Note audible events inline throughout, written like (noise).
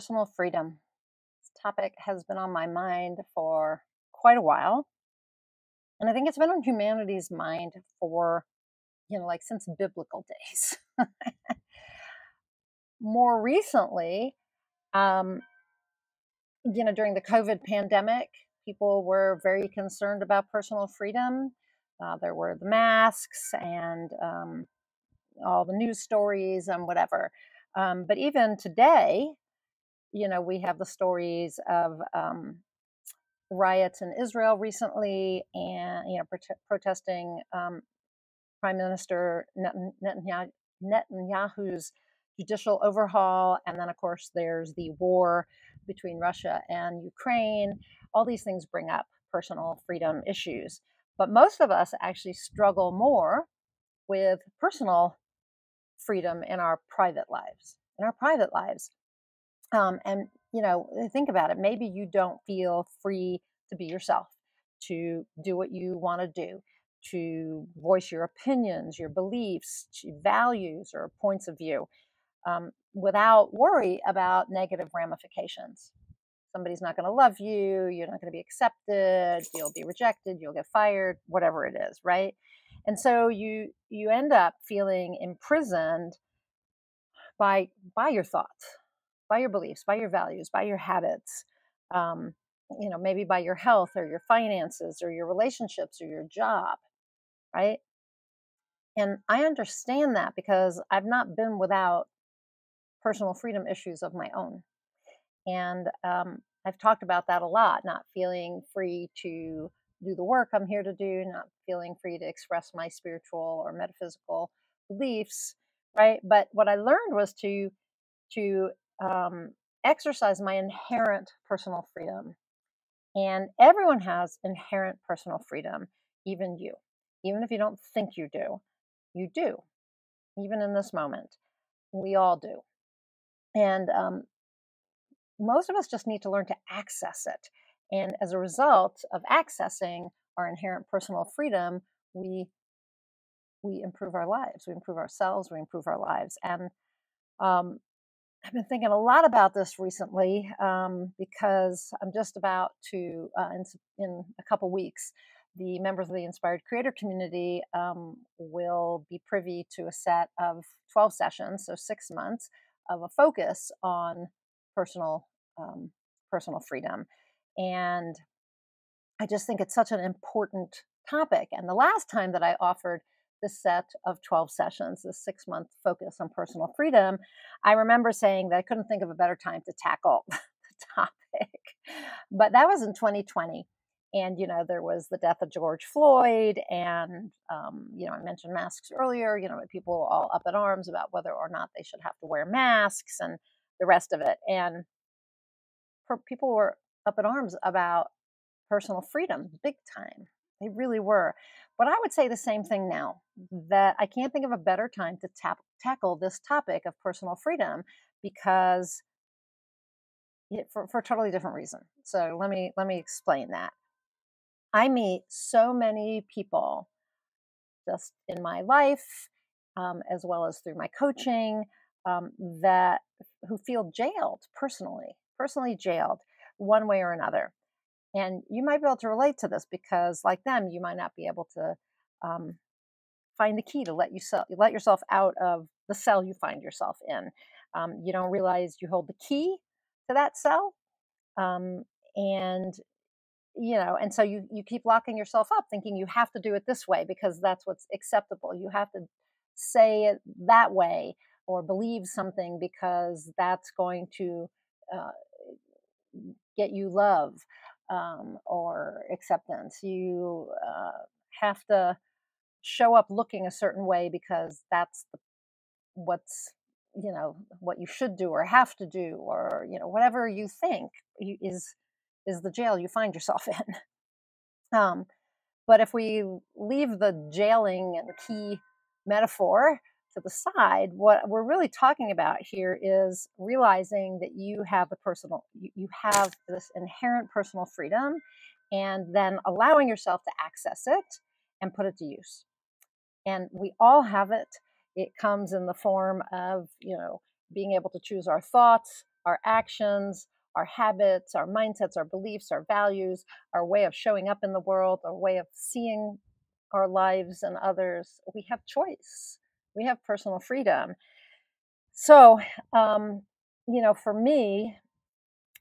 personal freedom. This topic has been on my mind for quite a while. And I think it's been on humanity's mind for, you know, like since biblical days. (laughs) More recently, um, you know, during the COVID pandemic, people were very concerned about personal freedom. Uh, there were the masks and um, all the news stories and whatever. Um, but even today, you know, we have the stories of um, riots in Israel recently, and you know, protesting um, Prime Minister Netanyahu's judicial overhaul, and then of course there's the war between Russia and Ukraine. All these things bring up personal freedom issues, but most of us actually struggle more with personal freedom in our private lives. In our private lives, um, and, you know, eh, think about it. Maybe you don't feel free to be yourself, to do what you want to do, to voice your opinions, your beliefs, values, or points of view um, without worry about negative ramifications. Somebody's not going to love you, you're not going to be accepted, you'll be rejected, you'll get fired, whatever it is, right? And so you you end up feeling imprisoned by by your thoughts by your beliefs, by your values, by your habits, um, you know, maybe by your health or your finances or your relationships or your job, right? And I understand that because I've not been without personal freedom issues of my own. And um, I've talked about that a lot, not feeling free to do the work I'm here to do, not feeling free to express my spiritual or metaphysical beliefs, right? But what I learned was to to um, exercise my inherent personal freedom. And everyone has inherent personal freedom, even you. Even if you don't think you do, you do. Even in this moment, we all do. And um, most of us just need to learn to access it. And as a result of accessing our inherent personal freedom, we we improve our lives, we improve ourselves, we improve our lives. And um, I've been thinking a lot about this recently um, because I'm just about to, uh, in, in, a couple weeks, the members of the Inspired Creator community um, will be privy to a set of 12 sessions, so six months of a focus on personal um, personal freedom, and I just think it's such an important topic. And the last time that I offered this set of 12 sessions, the six month focus on personal freedom, I remember saying that I couldn't think of a better time to tackle (laughs) the topic. But that was in 2020. And, you know, there was the death of George Floyd. And, um, you know, I mentioned masks earlier. You know, people were all up in arms about whether or not they should have to wear masks and the rest of it. And people were up in arms about personal freedom big time. They really were. But I would say the same thing now that I can't think of a better time to tap, tackle this topic of personal freedom because it, for, for a totally different reason. So let me let me explain that. I meet so many people just in my life, um, as well as through my coaching, um, that who feel jailed personally, personally jailed one way or another. And you might be able to relate to this because, like them, you might not be able to um, find the key to let you let yourself out of the cell you find yourself in. Um, you don't realize you hold the key to that cell, um, and you know, and so you you keep locking yourself up, thinking you have to do it this way because that's what's acceptable. You have to say it that way or believe something because that's going to uh, get you love um, or acceptance. You uh, have to show up looking a certain way because that's the, what's you know what you should do or have to do or you know whatever you think is is the jail you find yourself (laughs) in um, but if we leave the jailing and key metaphor to the side, what we're really talking about here is realizing that you have the personal, you, you have this inherent personal freedom, and then allowing yourself to access it and put it to use. And we all have it. It comes in the form of, you know, being able to choose our thoughts, our actions, our habits, our mindsets, our beliefs, our values, our way of showing up in the world, our way of seeing our lives and others. We have choice. We have personal freedom. So, um, you know, for me,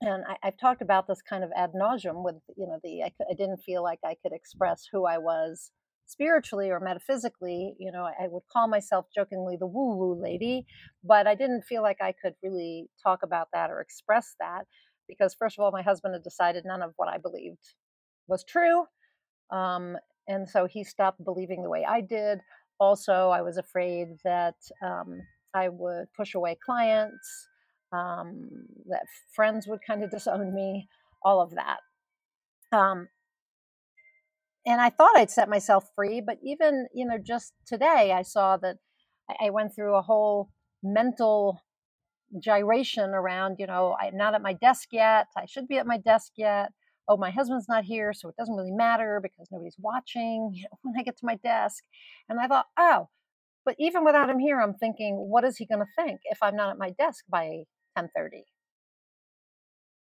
and I, have talked about this kind of ad nauseum with, you know, the I, I didn't feel like I could express who I was spiritually or metaphysically, you know, I would call myself jokingly the woo woo lady, but I didn't feel like I could really talk about that or express that because, first of all, my husband had decided none of what I believed was true. Um, and so he stopped believing the way I did. Also, I was afraid that um, I would push away clients, um, that friends would kind of disown me, all of that. Um, and I thought I'd set myself free, but even you know just today I saw that I went through a whole mental gyration around you know I'm not at my desk yet. I should be at my desk yet. Oh, my husband's not here, so it doesn't really matter because nobody's watching (laughs) when I get to my desk. And I thought, oh, but even without him here, I'm thinking, what is he going to think if I'm not at my desk by 10:30?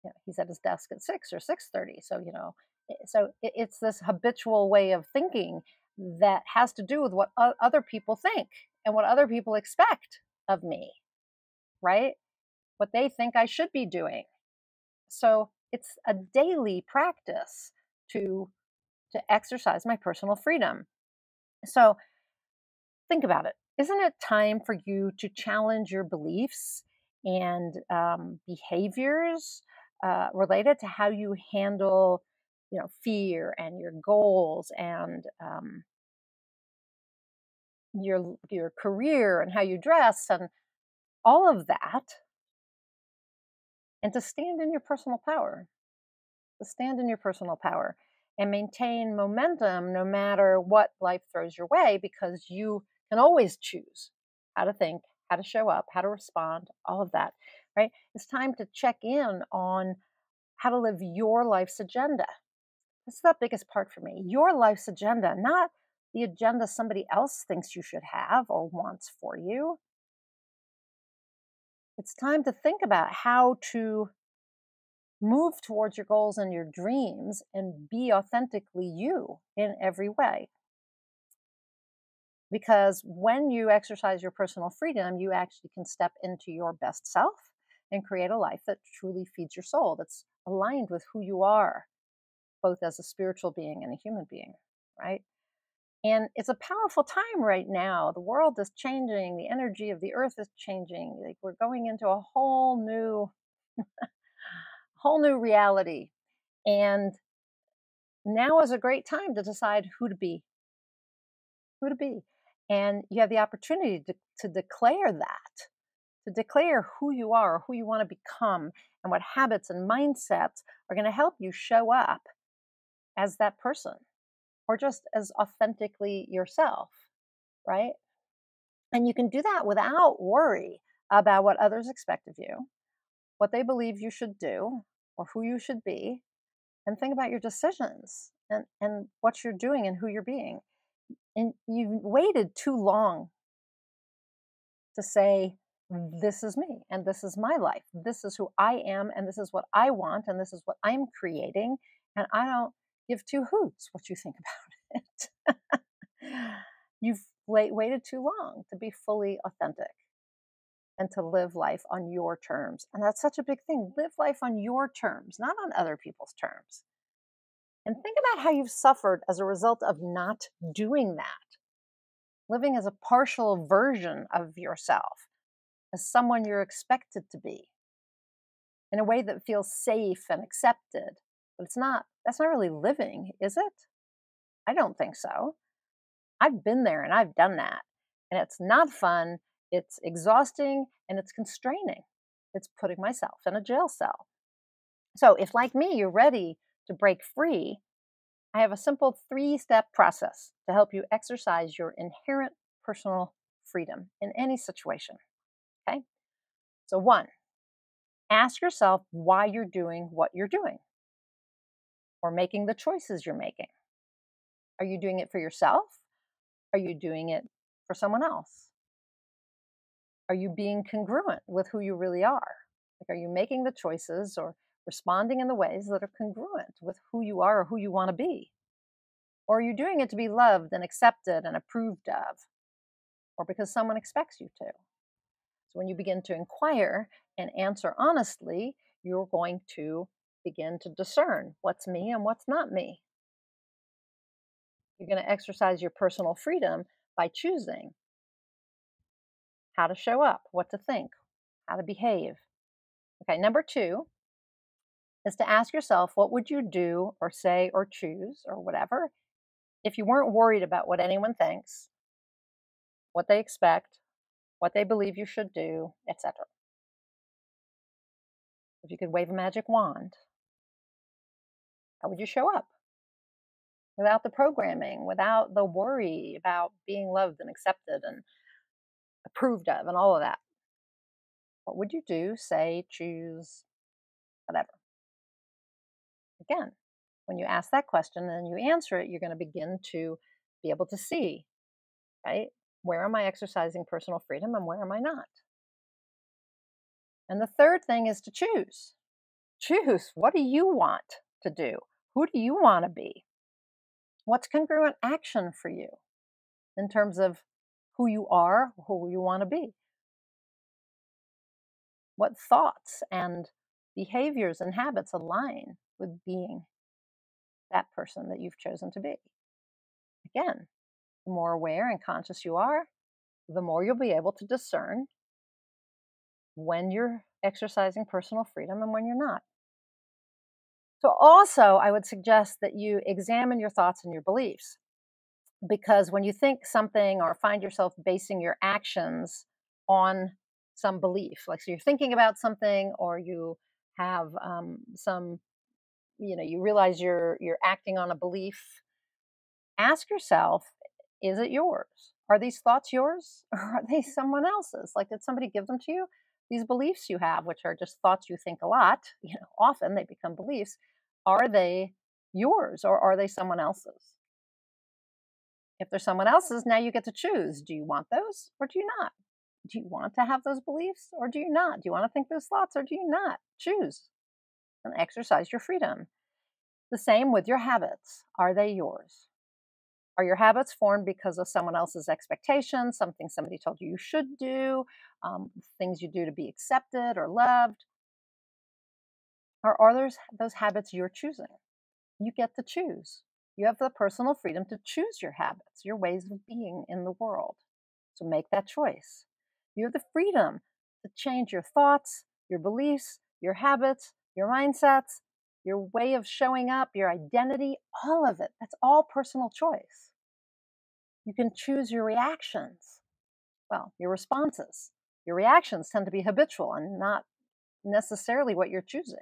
Yeah, he's at his desk at six or 6:30. So you know, Eh, so it's this habitual way of thinking that has to do with what other people think and what other people expect of me right what they think i should be doing so it's a daily practice to to exercise my personal freedom. So think about it. Isn't it time for you to challenge your beliefs and um, behaviors uh, related to how you handle you know fear and your goals and um, your your career and how you dress and all of that and to stand in your personal power to stand in your personal power and maintain momentum no matter what life throws your way because you can always choose how to think how to show up how to respond all of that right it's time to check in on how to live your life's agenda that's the biggest part for me. Your life's agenda, not the agenda somebody else thinks you should have or wants for you. It's time to think about how to move towards your goals and your dreams and be authentically you in every way. Because when you exercise your personal freedom, you actually can step into your best self and create a life that truly feeds your soul, that's aligned with who you are both as a spiritual being and a human being, right? And it's a powerful time right now. The world is changing, the energy of the earth is changing. Like we're going into a whole new (laughs) whole new reality. And now is a great time to decide who to be. Who to be. And you have the opportunity to, to declare that, to declare who you are, who you want to become, and what habits and mindsets are going to help you show up as that person or just as authentically yourself, right? And you can do that without worry about what others expect of you, what they believe you should do, or who you should be, and think about your decisions and, and what you're doing and who you're being. And you've waited too long to say, this is me and this is my life. This is who I am and this is what I want and this is what I'm creating. And I don't give two hoots what you think (laughs) about it. You've wait, waited too long to be fully authentic and to live life on your terms. And that's such a big thing. Live life on your terms, not on other people's terms. And think about how you've suffered as a result of not doing that. Living as a partial version of yourself, as someone you're expected to be, in a way that feels safe and accepted but it's not, that's not really living, is it? I don't think so. I've been there and I've done that. And it's not fun, it's exhausting, and it's constraining. It's putting myself in a jail cell. So, if like me, you're ready to break free, I have a simple three step process to help you exercise your inherent personal freedom in any situation. Okay? So, one, ask yourself why you're doing what you're doing or making the choices you're making? Are you doing it for yourself? Are you doing it for someone else? Are you being congruent with who you really are? Like, are you making the choices or responding in the ways that are congruent with who you are or who you want to be? Or are you doing it to be loved and accepted and approved of? Or because someone expects you to? So when you begin to inquire and answer honestly, you're going to begin to discern what's me and what's not me. You're going to exercise your personal freedom by choosing how to show up, what to think, how to behave. Okay, number two is to ask yourself what would you do or say or choose or whatever if you weren't worried about what anyone thinks, what they expect, what they believe you should do, etc. If you could wave a magic wand, how would you show up? Without the programming, without the worry about being loved and accepted and approved of and all of that. What would you do, say, choose, whatever? Again, when you ask that question and you answer it, you're going to begin to be able to see, right? Where am I exercising personal freedom and where am I not? And the third thing is to choose. Choose. What do you want to do? Who do you want to be? What's congruent action for you in terms of who you are, who you want to be? What thoughts and behaviors and habits align with being that person that you've chosen to be? Again, the more aware and conscious you are, the more you'll be able to discern when you're exercising personal freedom and when you're not. So, also, I would suggest that you examine your thoughts and your beliefs because when you think something or find yourself basing your actions on some belief, like so you're thinking about something or you have um, some, you know, you realize you're you're acting on a belief. Ask yourself, is it yours? Are these thoughts yours (laughs) or are they someone else's? Like, did somebody give them to you? These beliefs you have, which are just thoughts you think a lot, (laughs) you know, often they become beliefs. Are they yours or are they someone else's? If they're someone else's, now you get to choose. Do you want those or do you not? Do you want to have those beliefs or do you not? Do you want to think those thoughts or do you not? Choose and exercise your freedom. The same with your habits. Are they yours? Are your habits formed because of someone else's expectations, something somebody told you you should do, um, things you do to be accepted or loved? Or are those, those habits you're choosing? You get to choose. You have the personal freedom to choose your habits, your ways of being in the world. So make that choice. You have the freedom to change your thoughts, your beliefs, your habits, your mindsets, your way of showing up, your identity, all of it. That's all personal choice. You can choose your reactions. Well, your responses. Your reactions tend to be habitual and not necessarily what you're choosing.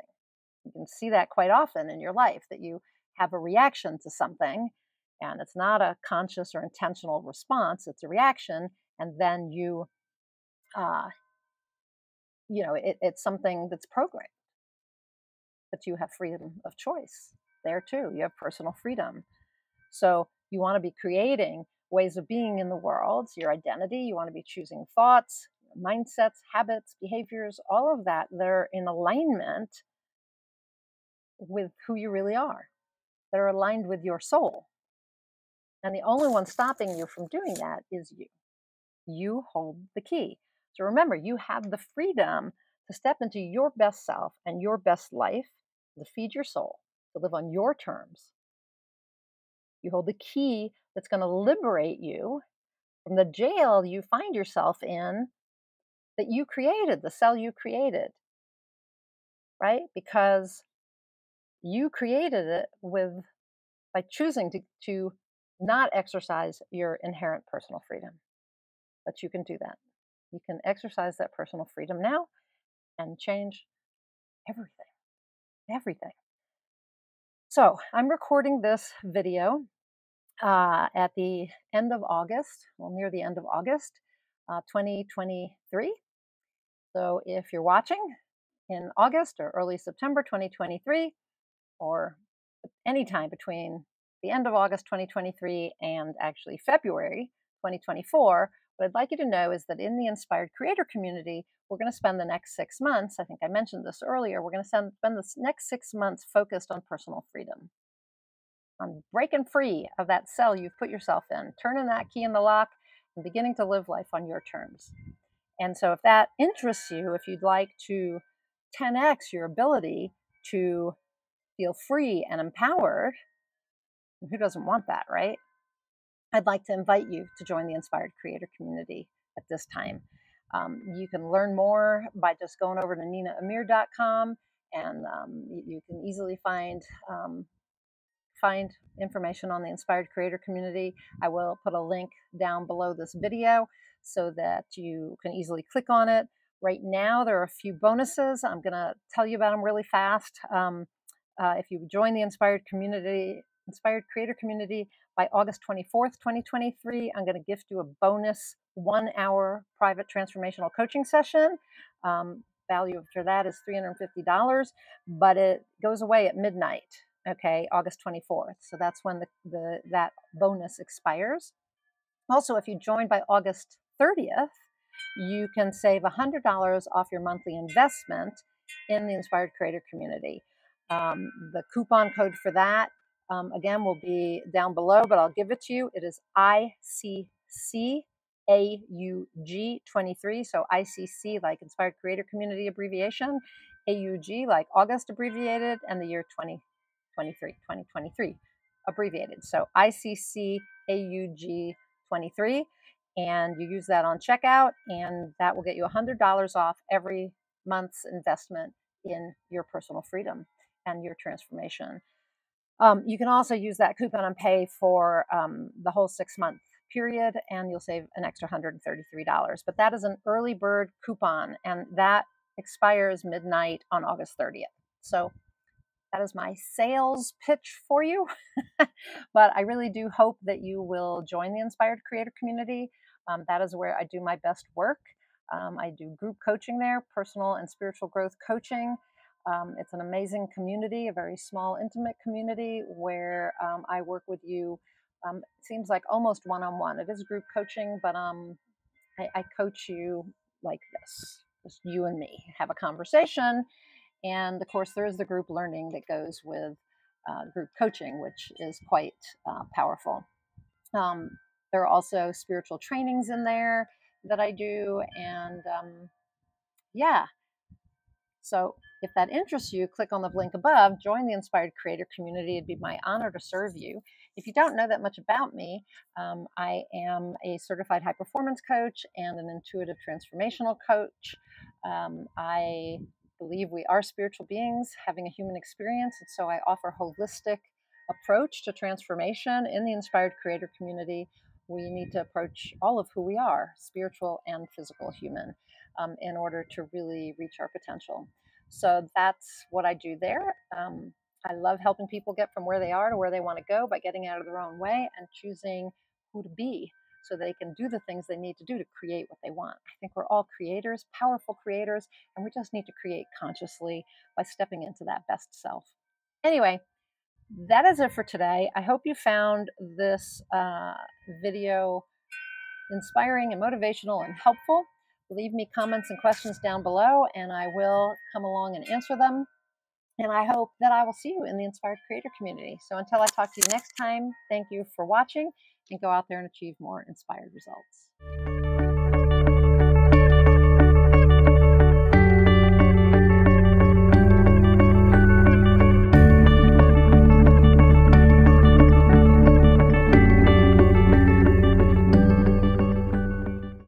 You can see that quite often in your life that you have a reaction to something and it's not a conscious or intentional response it's a reaction and then you uh, you know it, it's something that's programmed. But you have freedom of choice there too you have personal freedom. So you want to be creating ways of being in the world your identity you want to be choosing thoughts mindsets habits behaviors all of that they're in alignment with who you really are that are aligned with your soul. And the only one stopping you from doing that is you. You hold the key. So remember, you have the freedom to step into your best self and your best life, to feed your soul, to live on your terms. You hold the key that's going to liberate you from the jail you find yourself in that you created, the cell you created, right? Because you created it with by choosing to, to not exercise your inherent personal freedom. But you can do that. You can exercise that personal freedom now and change everything. Everything. So I'm recording this video uh, at the end of August, well, near the end of August, uh, 2023. So if you're watching in August or early September 2023, or anytime between the end of August 2023 and actually February 2024, What I'd like you to know is that in the Inspired Creator community, we're going to spend the next six months. I think I mentioned this earlier. We're going to spend the next six months focused on personal freedom, on breaking free of that cell you've put yourself in, turning that key in the lock, and beginning to live life on your terms. And so, if that interests you, if you'd like to 10x your ability to feel free and empowered, who doesn't want that, right? I'd like to invite you to join the Inspired Creator community at this time. Um, you can learn more by just going over to ninaamir.com and um, you, can easily find um, find information on the Inspired Creator community. I will put a link down below this video so that you can easily click on it. Right now, there are a few bonuses. I'm going to tell you about them really fast. Uh, if you join the Inspired Community, Inspired Creator Community by August 24th, 2023, I'm going to gift you a bonus one hour private transformational coaching session. Um, value for that is $350, but it goes away at midnight. Okay, August 24th. So that's when the, the that bonus expires. Also, if you join by August 30th, you can save $100 off your monthly investment in the Inspired Creator community. Um, the coupon code for that, um, again, will be down below, but I'll give it to you. It is ICC AUG23. So ICC, like Inspired Creator Community abbreviation, AUG, like August abbreviated, and the year 2023, 2023 abbreviated. So ICCAUG23. And you use that on checkout, and that will get you $100 off every month's investment in your personal freedom and your transformation. Um, you can also use that coupon and pay for um, the whole six month period and you'll save an extra $133. But that is an early bird coupon and that expires midnight on August 30th. So that is my sales pitch for you. (laughs) but I really do hope that you will join the Inspired Creator community. Um, that is where I do my best work. Um, I do group coaching there, personal and spiritual growth coaching. Um, it's an amazing community, a very small, intimate community where um, I work with you um, it seems like almost one on one. It is group coaching, but um, I, I coach you like this just you and me have a conversation. And of course, there is the group learning that goes with uh, group coaching, which is quite uh, powerful. Um, there are also spiritual trainings in there that I do. And um, yeah, so if that interests you, click on the link above, join the Inspired Creator community. It'd be my honor to serve you. If you don't know that much about me, um, I am a certified high performance coach and an intuitive transformational coach. Um, I believe we are spiritual beings having a human experience, and so I offer holistic approach to transformation in the Inspired Creator community. We need to approach all of who we are, spiritual and physical human, um, in order to really reach our potential. So that's what I do there. Um, I love helping people get from where they are to where they want to go by getting out of their own way and choosing who to be so they can do the things they need to do to create what they want. I think we're all creators, powerful creators, and we just need to create consciously by stepping into that best self. Anyway, that is it for today. I hope you found this uh, video inspiring and motivational and helpful. Leave me comments and questions down below, and I will come along and answer them. And I hope that I will see you in the Inspired Creator community. So until I talk to you next time, thank you for watching and go out there and achieve more inspired results.